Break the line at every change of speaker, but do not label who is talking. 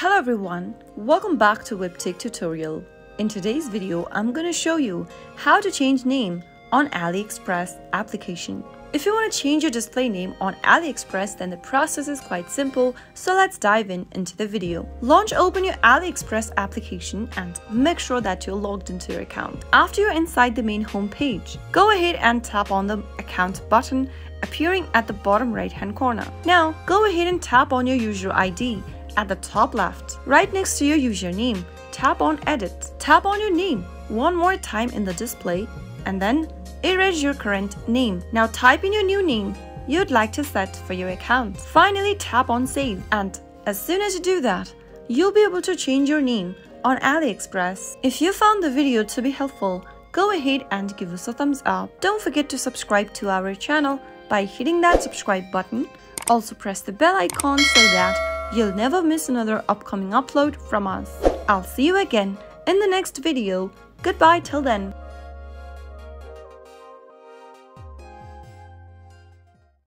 Hello everyone, welcome back to WebTech tutorial. In today's video, I'm going to show you how to change name on AliExpress application. If you want to change your display name on AliExpress, then the process is quite simple, so let's dive in into the video. Launch open your AliExpress application and make sure that you're logged into your account. After you're inside the main home page, go ahead and tap on the account button appearing at the bottom right hand corner. Now, go ahead and tap on your user ID at the top left. Right next to your username, tap on Edit. Tap on your name one more time in the display and then erase your current name. Now type in your new name you'd like to set for your account. Finally, tap on Save and as soon as you do that, you'll be able to change your name on AliExpress. If you found the video to be helpful, go ahead and give us a thumbs up. Don't forget to subscribe to our channel by hitting that subscribe button. Also press the bell icon so that You'll never miss another upcoming upload from us. I'll see you again in the next video. Goodbye till then.